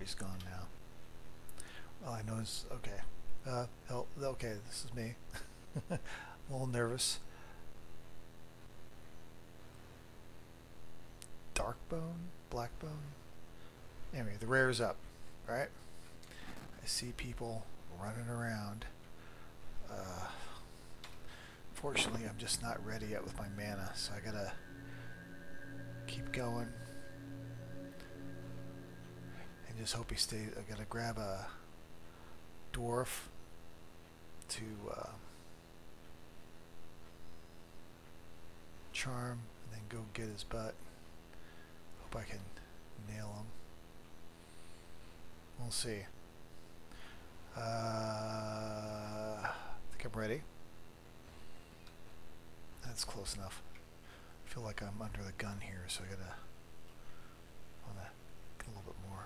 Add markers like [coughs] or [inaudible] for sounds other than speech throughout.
Harpy's gone now. Well, I know it's okay. Uh. Okay, this is me. [laughs] a little nervous. Darkbone? Blackbone? Anyway, the rare's up, right? I see people running around. Uh, fortunately, I'm just not ready yet with my mana, so I gotta keep going. And just hope he stays. I gotta grab a dwarf to uh, charm and then go get his butt. Hope I can nail him. We'll see. Uh, I think I'm ready. That's close enough. I feel like I'm under the gun here, so I gotta wanna get a little bit more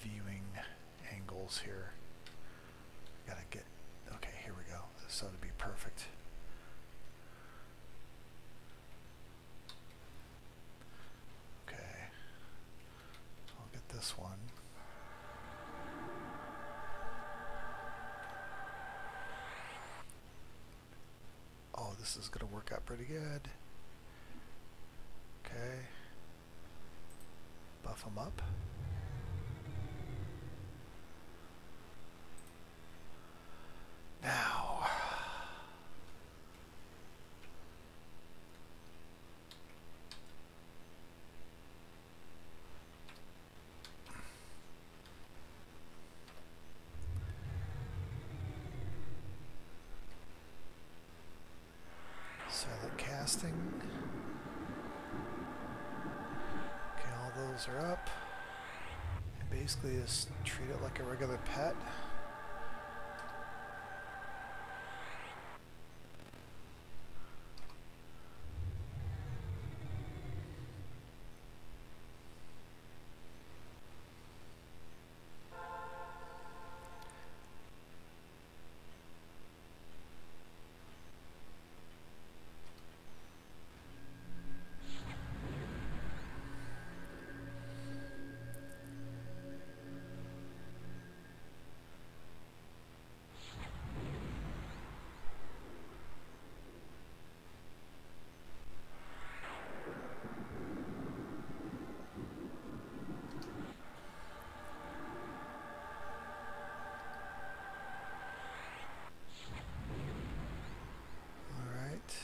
viewing angles here. Gotta get okay, here we go. Ought to be perfect. Okay. I'll get this one. Oh, this is going to work out pretty good. Okay. Buff them up. Now. Silent casting. Okay, all those are up. Basically just treat it like a regular pet. Alright.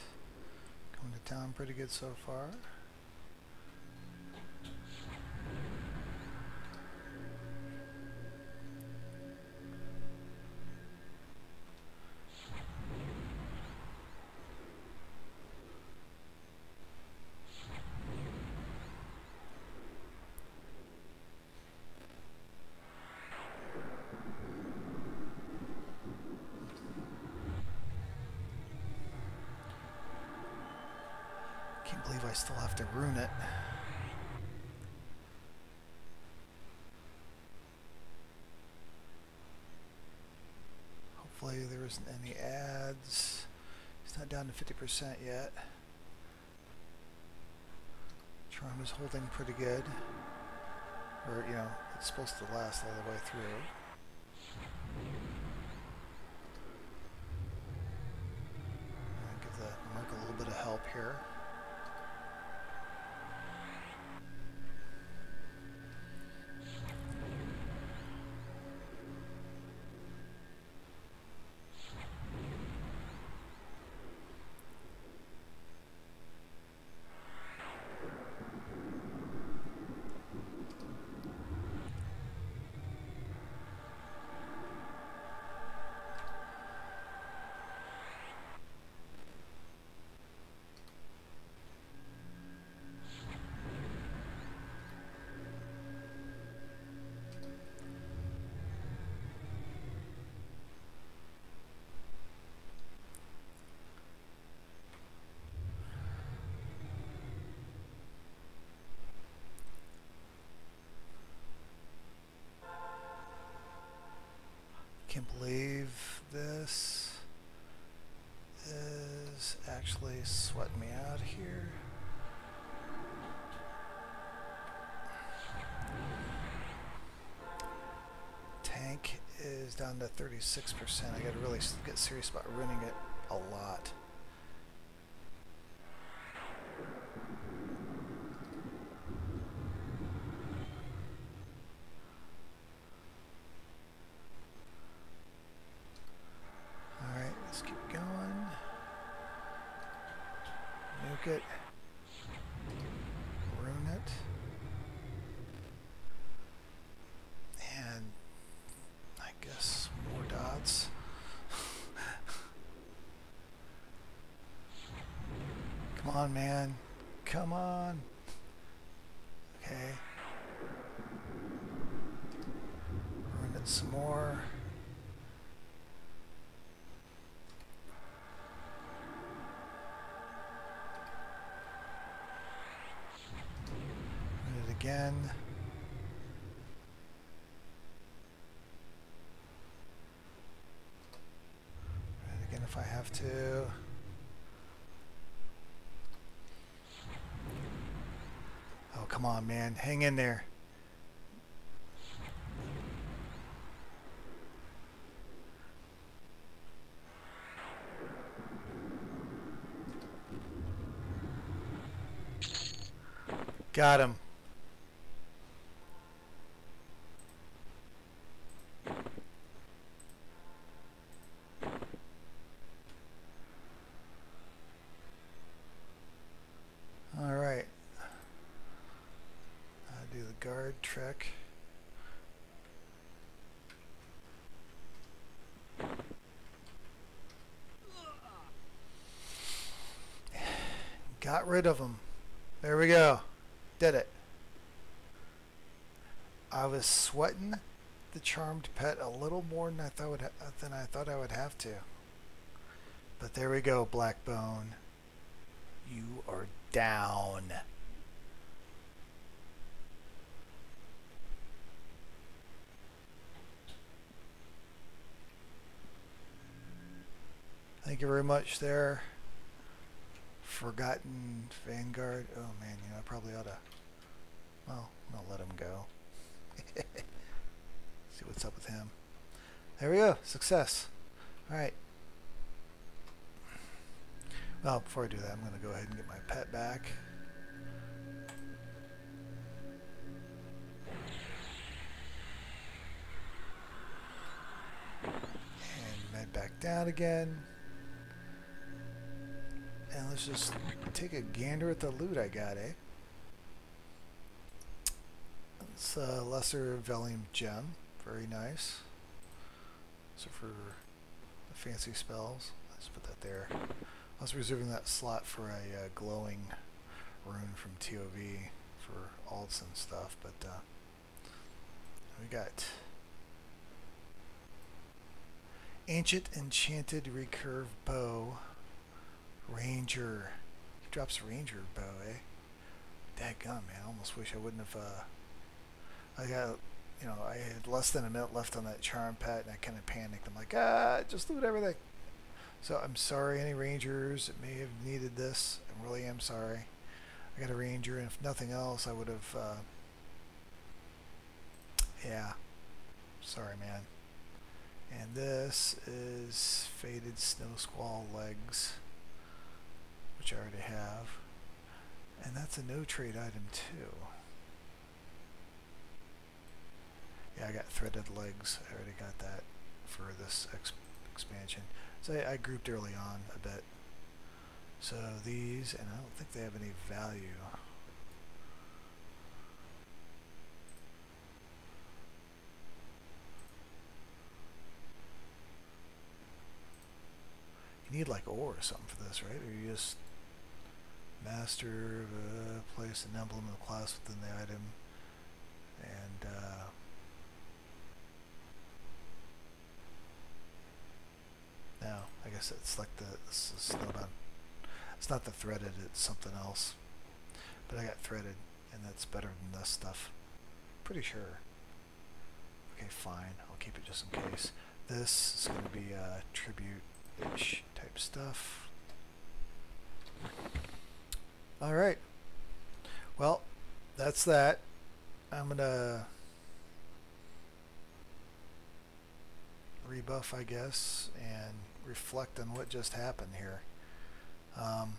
Town pretty good so far. Can't believe I still have to rune it. Hopefully there isn't any ads. It's not down to 50% yet. Charm is holding pretty good. Or, you know, it's supposed to last all the way through. Give the mark a little bit of help here. Is 36%. I gotta really get serious about running it a lot. Alright, let's keep going. Nuke it, rune it, and I guess more dots. Come on, man. Come on. Okay. Rune it some more. Again. And again if I have to. Oh, come on, man. Hang in there. Got him. trek. Got rid of them. There we go. Did it. I was sweating the charmed pet a little more than I thought than I thought I would have to. But there we go, Blackbone. You are down. Thank you very much there. Forgotten Vanguard. Oh man, you know, I probably ought to. Well, I'll let him go. [laughs] See what's up with him. There we go. Success. Alright. Well, before I do that, I'm going to go ahead and get my pet back. And med back down again. And let's just take a gander at the loot I got, eh? It's a lesser Velium gem. Very nice. So for the fancy spells, let's put that there. I was reserving that slot for a uh, glowing rune from TOV for alts and stuff, but uh, we got Ancient Enchanted Recurve Bow Ranger. He drops Ranger bow, eh? That Dadgum, man. I almost wish I wouldn't have, uh... I got, you know, I had less than a minute left on that charm pet, and I kind of panicked. I'm like, ah, just loot everything. So I'm sorry, any Rangers that may have needed this. I really am sorry. I got a Ranger, and if nothing else, I would have, uh... Yeah. Sorry, man. And this is Faded Snow Squall Legs which I already have. And that's a no trade item too. Yeah, I got threaded legs. I already got that for this exp expansion. So I, I grouped early on a bit. So these, and I don't think they have any value. You need like ore or something for this, right? Or you just master uh, place an emblem of class within the item. And uh, now I guess it's like the snowbound it's not the threaded it's something else. But I got threaded and that's better than this stuff. Pretty sure. Okay fine. I'll keep it just in case. This is going to be a tribute-ish type stuff all right. Well, that's that. I'm going to rebuff, I guess, and reflect on what just happened here. Um,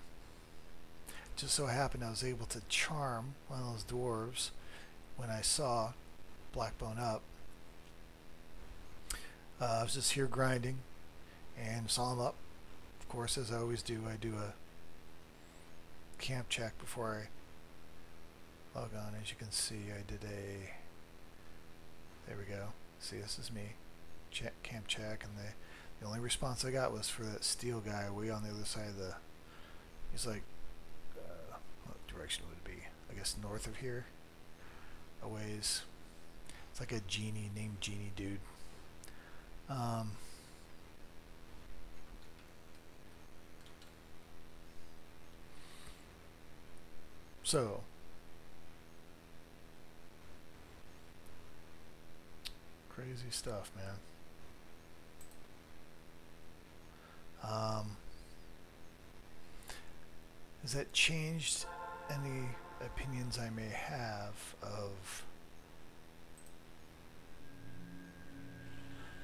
just so happened I was able to charm one of those dwarves when I saw Blackbone up. Uh, I was just here grinding and saw him up. Of course, as I always do, I do a camp check before I log on. As you can see, I did a. There we go. See, this is me. Check, camp check, and the the only response I got was for that steel guy way on the other side of the. He's like, uh, what direction would it be? I guess north of here. A ways. It's like a genie named Genie dude. Um, so, crazy stuff, man. Um, has that changed any opinions I may have of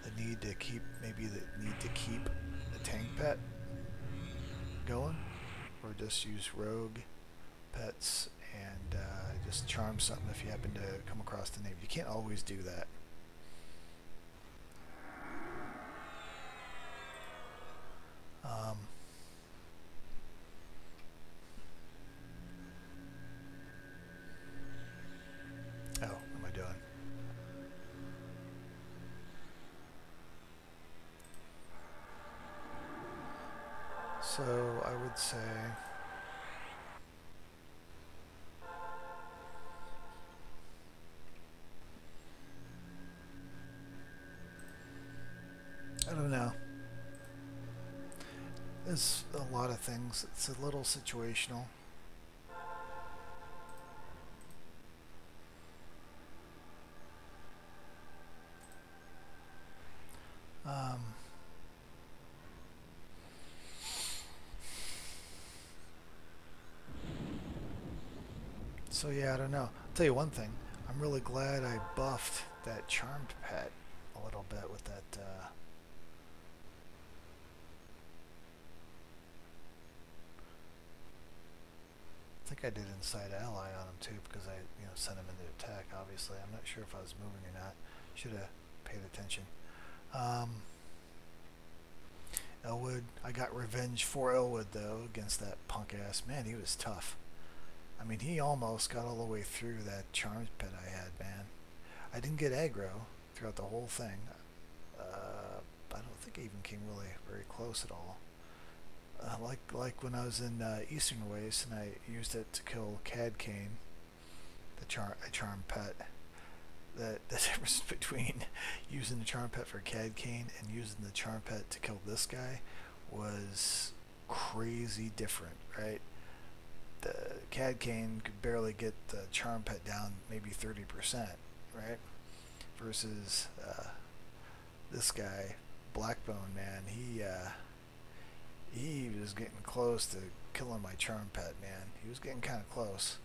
the need to keep, maybe the need to keep the tank pet going? Or just use rogue pets and uh, just charm something if you happen to come across the name. You can't always do that. Um, oh, what am I doing? So I would say things. It's a little situational. Um, so yeah, I don't know. I'll tell you one thing. I'm really glad I buffed that charmed pet a little bit with that uh, think I did inside ally on him too because I you know sent him into attack obviously. I'm not sure if I was moving or not. Should have paid attention. Um, Elwood I got revenge for Elwood though against that punk ass man. He was tough. I mean he almost got all the way through that charm pit I had man. I didn't get aggro throughout the whole thing. Uh, I don't think I even came really very close at all uh, like like when I was in uh, Eastern Waste and I used it to kill Cadkane, the char a charm pet. The, the [laughs] difference between [laughs] using the charm pet for Cadkane and using the charm pet to kill this guy was crazy different, right? The Cadkane could barely get the charm pet down maybe 30%, right? Versus uh, this guy, Blackbone, man, he uh, he was getting close to killing my charm pet, man. He was getting kind of close.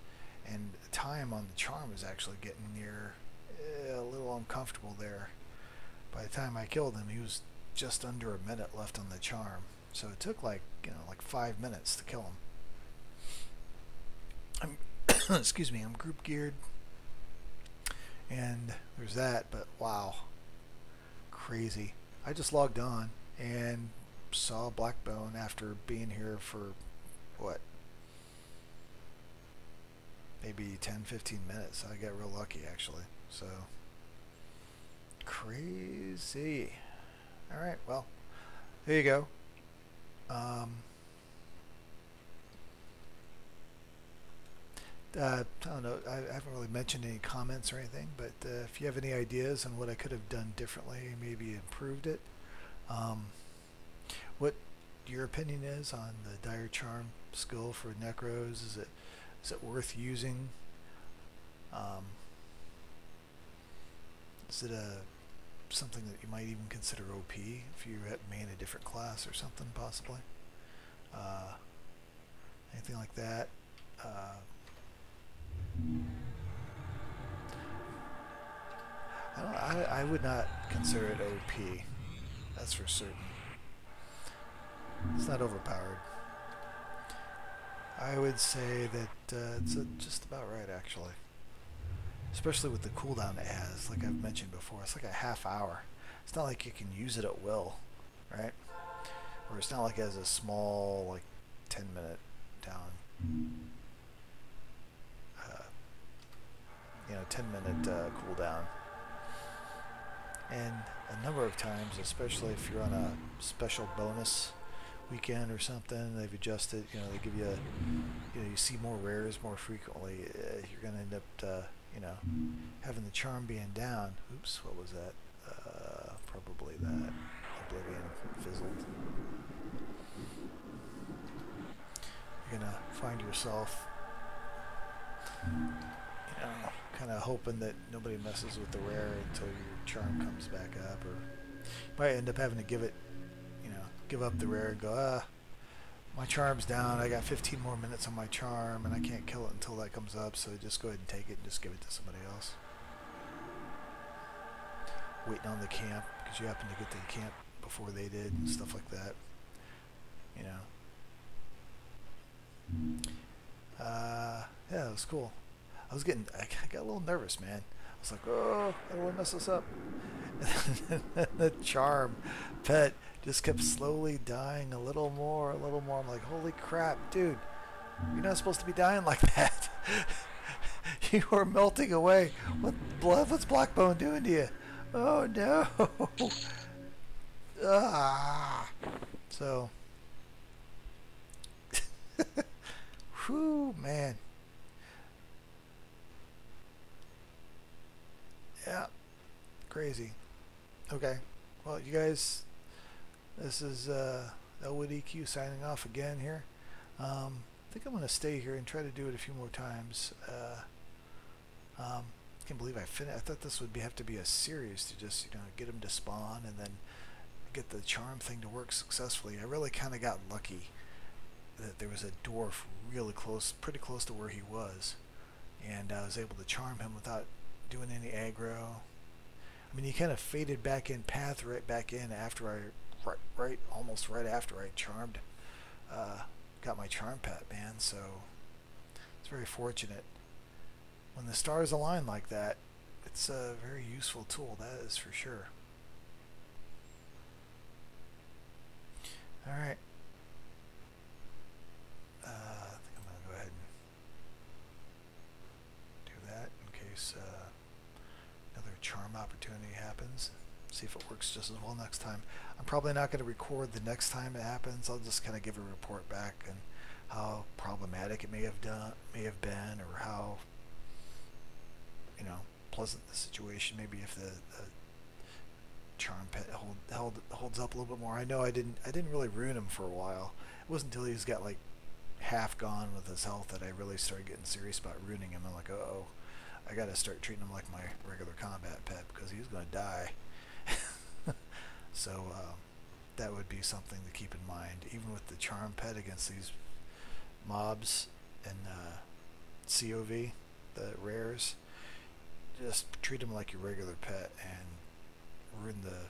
And time on the charm was actually getting near eh, a little uncomfortable there. By the time I killed him, he was just under a minute left on the charm. So it took like, you know, like five minutes to kill him. I'm, [coughs] excuse me, I'm group geared. And there's that, but wow. Crazy. I just logged on and saw Blackbone after being here for what? Maybe 10 15 minutes. I got real lucky actually. So crazy. Alright well there you go. Um, uh, I don't know. I, I, haven't really mentioned any comments or anything but uh, if you have any ideas on what I could have done differently maybe improved it um, your opinion is on the dire charm skill for necros? Is it is it worth using? Um, is it a something that you might even consider OP if you main a different class or something possibly? Uh, anything like that? Uh, I, I, I would not consider it OP That's for certain. It's not overpowered. I would say that uh, it's uh just about right, actually. Especially with the cooldown it has, like I've mentioned before. It's like a half hour. It's not like you can use it at will, right? Or it's not like it has a small, like, 10 minute down. Uh, you know, 10 minute uh, cooldown. And a number of times, especially if you're on a special bonus weekend or something, they've adjusted, you know, they give you, a, you know, you see more rares more frequently, uh, you're going to end up, uh, you know, having the charm being down. Oops, what was that? Uh, probably that. Oblivion fizzled. You're going to find yourself, you know, kind of hoping that nobody messes with the rare until your charm comes back up, or you might end up having to give it, give up the rare and go, ah, my charm's down. I got 15 more minutes on my charm, and I can't kill it until that comes up. So just go ahead and take it and just give it to somebody else. Waiting on the camp because you happen to get to the camp before they did and stuff like that. You know. Uh, yeah, it was cool. I was getting, I got a little nervous, man. I was like, oh, I don't want to mess this up. [laughs] the charm pet just kept slowly dying a little more, a little more. I'm like, holy crap, dude, you're not supposed to be dying like that. [laughs] you are melting away. What blood? What's Blackbone doing to you? Oh no! [laughs] ah. So, whew, man. Yeah, crazy. Okay, well, you guys, this is uh, Elwood EQ signing off again here. Um, I think I'm going to stay here and try to do it a few more times. Uh, um, I can't believe I finished. I thought this would be, have to be a series to just you know get them to spawn and then get the charm thing to work successfully. I really kind of got lucky that there was a dwarf really close, pretty close to where he was, and I was able to charm him without doing any aggro. I mean, he kind of faded back in path right back in after I, right, right almost right after I charmed, uh, got my charm pet, man. So it's very fortunate. When the stars align like that, it's a very useful tool, that is for sure. All right. Uh, I think I'm going to go ahead and do that in case uh, another charm opportunity happens. See if it works just as well next time. I'm probably not going to record the next time it happens. I'll just kind of give a report back and how problematic it may have done, may have been, or how you know pleasant the situation. Maybe if the, the charm pet hold, held, holds up a little bit more. I know I didn't I didn't really rune him for a while. It wasn't until he's got like half gone with his health that I really started getting serious about ruining him. I'm like, uh oh, I got to start treating him like my regular combat pet because he's going to die. [laughs] so uh, that would be something to keep in mind, even with the charm pet against these mobs and uh, COV, the rares. Just treat them like your regular pet and rune the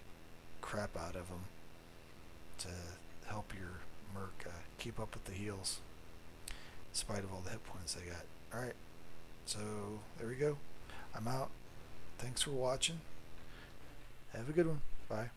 crap out of them to help your merc uh, keep up with the heals in spite of all the hit points they got. Alright, so there we go. I'm out. Thanks for watching. Have a good one. Bye.